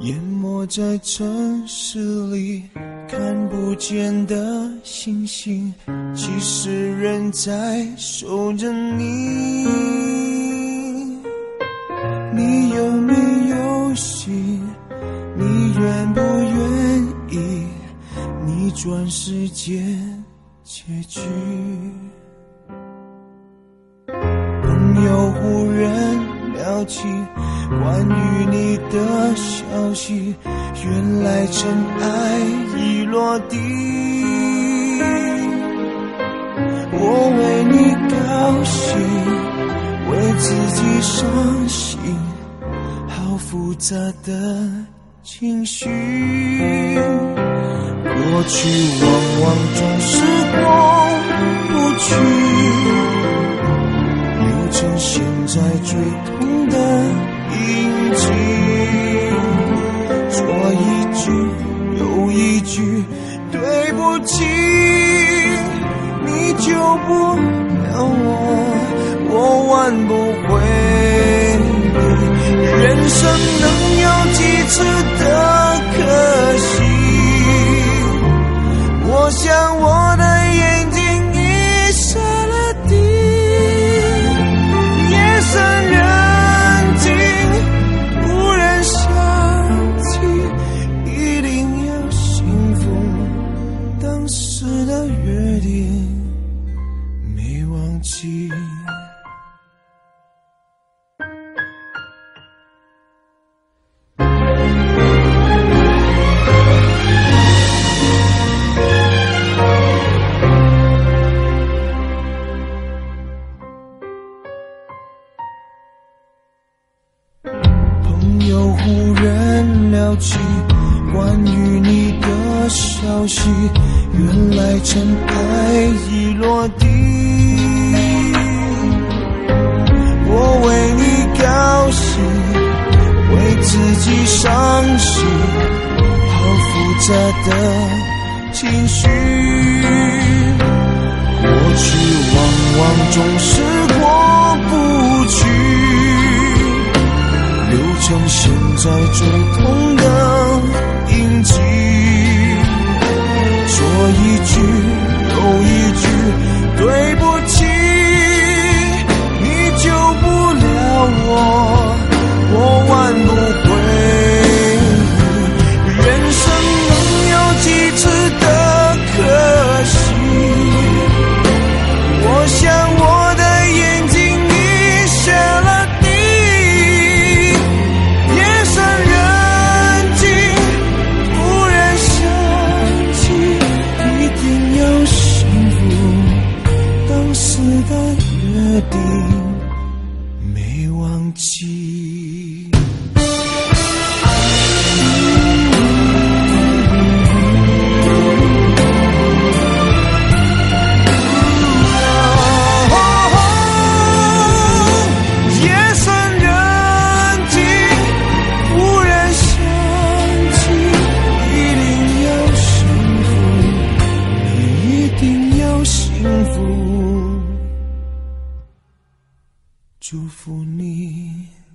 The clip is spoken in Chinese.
淹没在城市里看不见的星星，其实人在守着你。你有没有心？你愿不愿意逆转世界结局？朋友忽然。聊起关于你的消息，原来尘埃已落地。我为你高兴，为自己伤心，好复杂的情绪。过去往往总是过不去。留成现在最痛救不了我我挽不回你。人生能有几次的可惜？我想我的眼睛已湿了地夜深人静无人想起一定要幸福。当时的约定。朋友忽然聊起关于你的消息，原来尘埃已落地。自己伤心，好复杂的情绪。过去往往总是过不去。留成现在最痛的 melody 祝福你。